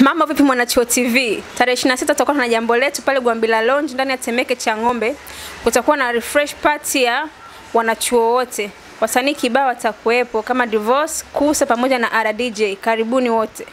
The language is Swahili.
mama vipi Mwanachuo TV? Tarehe 26 tutakuwa na jambo letu pale Gwambila Lounge ndani ya Temeke cha Ng'ombe. Kutakuwa na refresh party ya wanachuo wote. Wasanii kibao watakuwepo kama Divorce, Kusa pamoja na RDJ. Karibuni wote.